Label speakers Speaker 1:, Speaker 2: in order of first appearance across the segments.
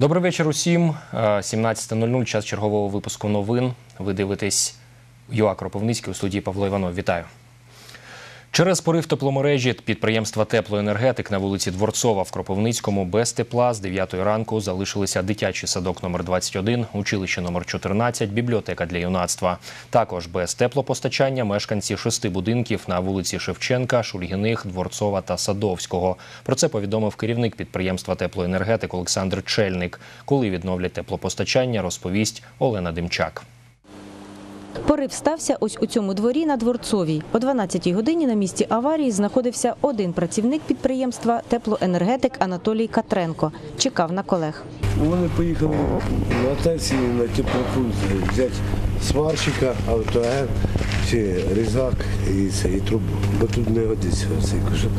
Speaker 1: Добрий вечір усім. Е, 17.00, час чергового випуску новин. Ви дивитесь ЮА Кропивницький у студії Павло Іванов. Вітаю. Через порив тепломережі підприємства теплоенергетик на вулиці Дворцова в Кропивницькому без тепла з 9 ранку залишилися дитячий садок номер 21, училище номер 14, бібліотека для юнацтва. Також без теплопостачання мешканці шести будинків на вулиці Шевченка, Шульгіних, Дворцова та Садовського. Про це повідомив керівник підприємства теплоенергетик Олександр Чельник. Коли відновлять теплопостачання, розповість Олена Демчак.
Speaker 2: Порив стався ось у цьому дворі на Дворцовій. О 12-й годині на місці аварії знаходився один працівник підприємства теплоенергетик Анатолій Катренко. Чекав на колег.
Speaker 3: Вони поїхали на тесі на теплопункт взяти сварщика, автоген, чи різак і це, і трубу. Бо тут не годиться цей кожух.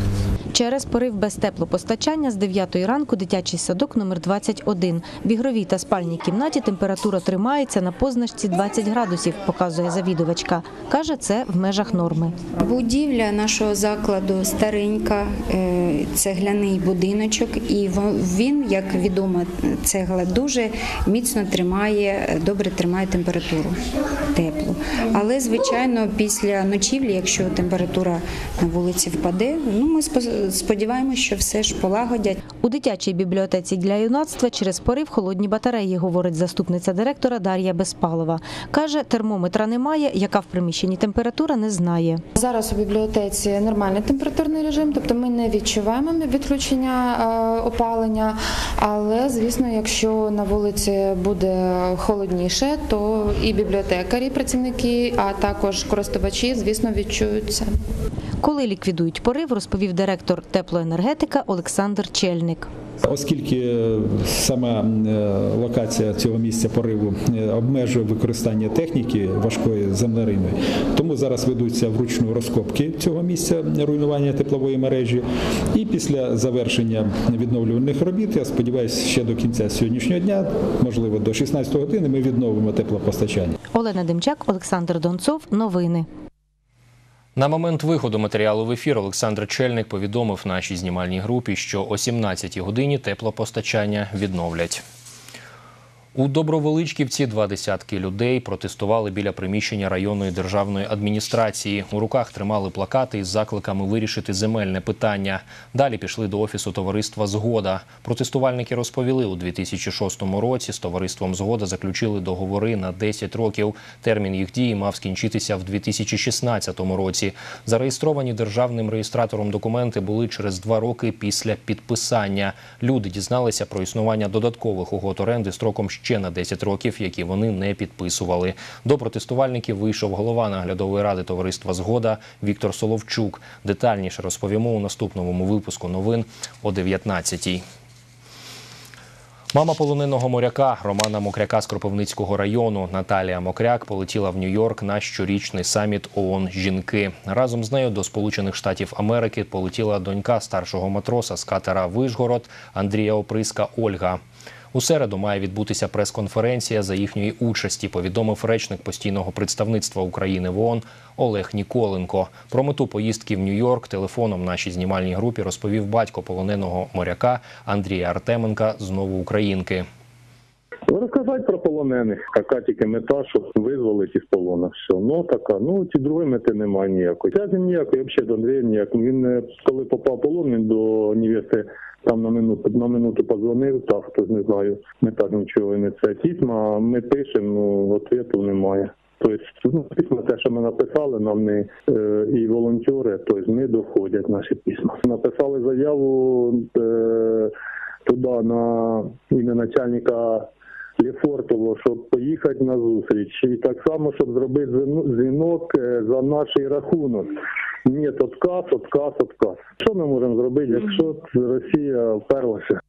Speaker 2: Через порив без теплопостачання з 9 ранку дитячий садок номер 21. В ігровій та спальній кімнаті температура тримається на позначці 20 градусів, показує завідувачка. Каже, це в межах норми.
Speaker 4: Будівля нашого закладу старенька, е, цегляний будиночок, і во- він, як відомо, цегла дуже міцно тримає, добре тримає температуру теплу. Але, звичайно, після ночівлі, якщо температура на вулиці впаде, ну ми спо- сподіваємося, що все ж полагодять.
Speaker 2: У дитячій бібліотеці для юнацтва через порив холодні батареї, говорить заступниця директора Дар'я Безпалова. Каже, термометра немає, яка в приміщенні температура не знає.
Speaker 5: Зараз у бібліотеці нормальний температурний режим, тобто ми не відчуваємо відключення е, опалення. Але звісно, якщо на вулиці буде холодніше, то і бібліотекарі, працівники, а також користувачі, звісно, відчують це.
Speaker 2: Коли ліквідують порив, розповів директор теплоенергетика Олександр Чельник.
Speaker 6: Оскільки сама е, локація цього місця пориву е, обмежує використання техніки важкої землерини, тому зараз ведуться вручну розкопки цього місця руйнування теплової мережі. І після завершення відновлювальних робіт, я сподіваюся, ще до кінця сьогоднішнього дня, можливо, до 16 години, ми відновимо теплопостачання.
Speaker 2: Олена Демчак, Олександр Донцов. Новини.
Speaker 1: На момент виходу матеріалу в ефір Олександр Чельник повідомив нашій знімальній групі, що о 17-й годині теплопостачання відновлять. У Добровеличківці два десятки людей протестували біля приміщення районної державної адміністрації. У руках тримали плакати із закликами вирішити земельне питання. Далі пішли до офісу товариства Згода. Протестувальники розповіли, у 2006 році з товариством Згода заключили договори на 10 років. Термін їх дії мав скінчитися в 2016 році. Зареєстровані державним реєстратором документи були через два роки після підписання. Люди дізналися про існування додаткових угод оренди строком ще на 10 років, які вони не підписували. До протестувальників вийшов голова наглядової ради товариства Згода Віктор Соловчук. Детальніше розповімо у наступному випуску новин о 19-й. Мама полоненого моряка Романа Мокряка з Кропивницького району Наталія Мокряк полетіла в Нью-Йорк на щорічний саміт ООН Жінки. Разом з нею до Сполучених Штатів Америки полетіла донька старшого матроса з катера Вишгород Андрія Оприска Ольга. У середу має відбутися прес-конференція за їхньої участі. Повідомив речник постійного представництва України в ООН Олег Ніколенко. Про мету поїздки в Нью-Йорк телефоном нашій знімальній групі розповів батько полоненого моряка Андрія Артеменка знову українки.
Speaker 7: Розказати про полонених, яка тільки мета, щоб визволити із полона. Все, ну така. Ну ті другої мети немає ніякої. Зв'язі ніякої, взагалі до Андрія ніякої. Він е, коли попав в полон, він до невести там на минуту на минуту позвонив, так хтось не знаю. Мета нічого не це письма. Ми пишемо, ну ответу немає. Тобто, ну, письма, те, що ми написали, нам не е, і волонтери, тобто не доходять наші письма. Написали заяву е, туди на ім'я начальника Лефортово, щоб поїхати на зустріч. І так само, щоб зробити дзвіно- дзвінок е, за наш рахунок. Ні, отказ, отказ, отказ. Що ми можемо зробити, якщо Росія вперлася?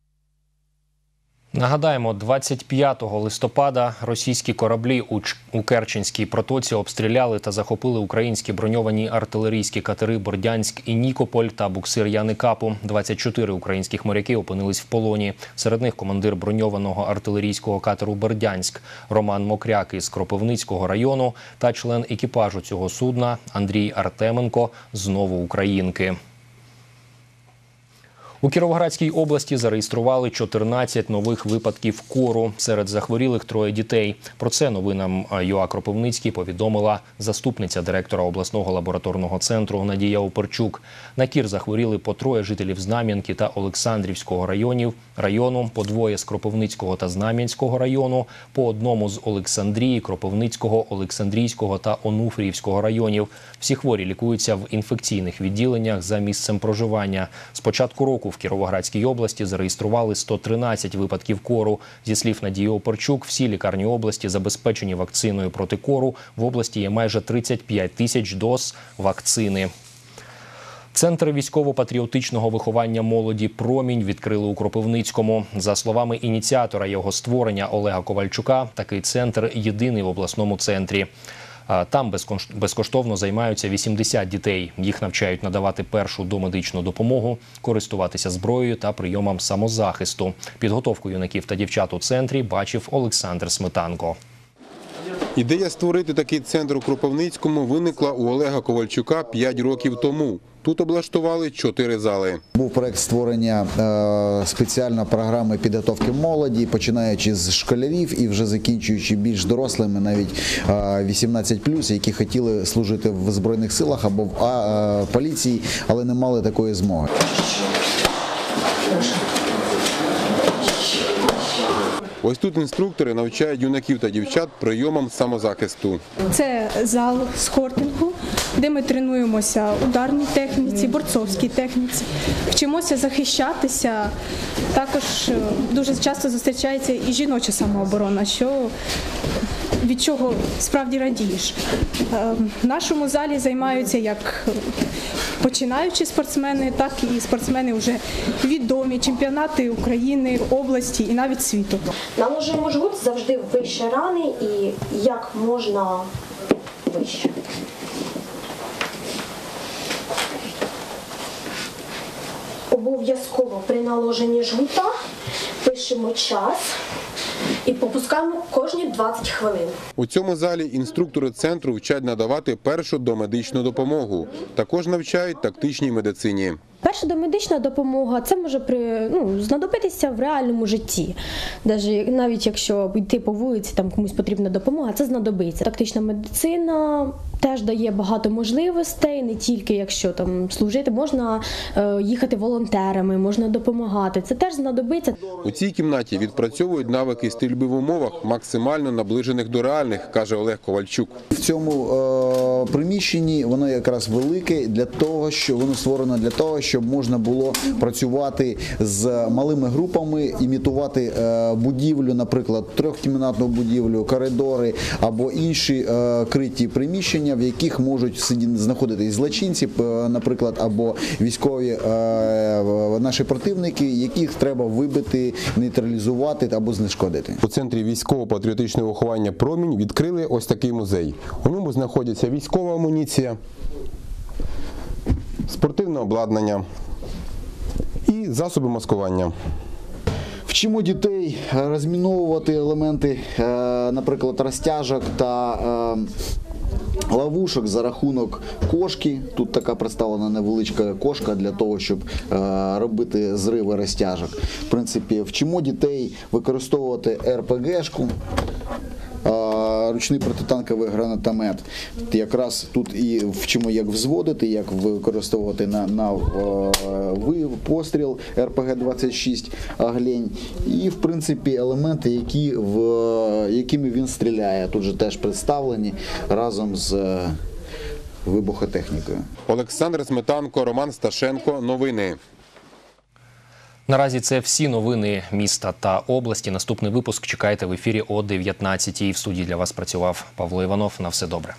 Speaker 1: Нагадаємо, 25 листопада російські кораблі у, Керченській протоці обстріляли та захопили українські броньовані артилерійські катери Бордянськ і Нікополь та буксир Яни Капу. 24 українських моряки опинились в полоні. Серед них командир броньованого артилерійського катеру Бердянськ Роман Мокряк із Кропивницького району та член екіпажу цього судна Андрій Артеменко знову українки. У Кіровоградській області зареєстрували 14 нових випадків кору. Серед захворілих троє дітей. Про це новинам ЮА Кропивницький повідомила заступниця директора обласного лабораторного центру Надія Оперчук. На кір захворіли по троє жителів Знам'янки та Олександрівського районів району, по двоє з Кропивницького та Знам'янського району, по одному з Олександрії, Кропивницького, Олександрійського та Онуфріївського районів. Всі хворі лікуються в інфекційних відділеннях за місцем проживання. З початку року в Кіровоградській області зареєстрували 113 випадків кору. Зі слів Надії Опорчук, всі лікарні області забезпечені вакциною проти кору. В області є майже 35 тисяч доз вакцини. Центр військово-патріотичного виховання молоді Промінь відкрили у Кропивницькому. За словами ініціатора його створення Олега Ковальчука, такий центр єдиний в обласному центрі. Там безкош- безкоштовно займаються 80 дітей. Їх навчають надавати першу домедичну допомогу, користуватися зброєю та прийомом самозахисту. Підготовку юнаків та дівчат у центрі бачив Олександр Сметанко.
Speaker 8: Ідея створити такий центр у Кропивницькому виникла у Олега Ковальчука 5 років тому. Тут облаштували чотири зали.
Speaker 9: Був проект створення е, спеціальної програми підготовки молоді, починаючи з школярів і вже закінчуючи більш дорослими, навіть е, 18+, які хотіли служити в збройних силах або в е, поліції, але не мали такої змоги.
Speaker 8: Ось тут інструктори навчають юнаків та дівчат прийомам самозахисту.
Speaker 10: Це зал скортингу, де ми тренуємося ударній техніці, борцовській техніці, вчимося захищатися. Також е, дуже часто зустрічається і жіноча самооборона, що від чого справді радієш. Е, В нашому залі займаються як починаючі спортсмени, так і спортсмени вже відомі, чемпіонати України, області і навіть світу.
Speaker 11: Наложимо жгут завжди вище рани і як можна вище. Обов'язково при наложенні жгута пишемо час і попускаємо кожні 20 хвилин.
Speaker 8: У цьому залі інструктори центру вчать надавати першу домедичну допомогу. Також навчають тактичній медицині.
Speaker 11: Перша домедична допомога це може при ну знадобитися в реальному житті. Даже навіть якщо йти по вулиці, там комусь потрібна допомога, це знадобиться. Тактична медицина теж дає багато можливостей, не тільки якщо там служити, можна е, їхати волонтерами, можна допомагати. Це теж знадобиться.
Speaker 8: У цій кімнаті відпрацьовують навики стрільби в умовах, максимально наближених до реальних, каже Олег Ковальчук.
Speaker 9: В цьому е, приміщенні воно якраз велике для того, що воно створено для того, щоб можна було працювати з малими групами, імітувати е, будівлю, наприклад, трьохкімнатну будівлю, коридори або інші е, криті приміщення, в яких можуть знаходитись злочинці, наприклад, або військові е, наші противники, яких треба вибити, нейтралізувати або знешкодити.
Speaker 8: У центрі військово-патріотичного виховання Промінь відкрили ось такий музей. У ньому знаходяться військова амуніція, спортивне обладнання і засоби маскування.
Speaker 9: Вчимо дітей е, розміновувати елементи, е, наприклад, розтяжок та ловушок за рахунок кошки. Тут така представлена невеличка кошка для того, щоб е, робити зриви розтяжок. В принципі, вчимо дітей використовувати РПГшку. Ручний протитанковий гранатомет. Якраз тут і вчимо, як взводити, як використовувати на, на е, постріл РПГ-26 Аглень. І, в принципі, елементи, які в, якими він стріляє. Тут же теж представлені разом з е, вибухотехнікою.
Speaker 8: Олександр Сметанко, Роман Сташенко. Новини.
Speaker 1: Наразі це всі новини міста та області. Наступний випуск чекайте в ефірі о 19-й. В студії для вас працював Павло Іванов. На все добре.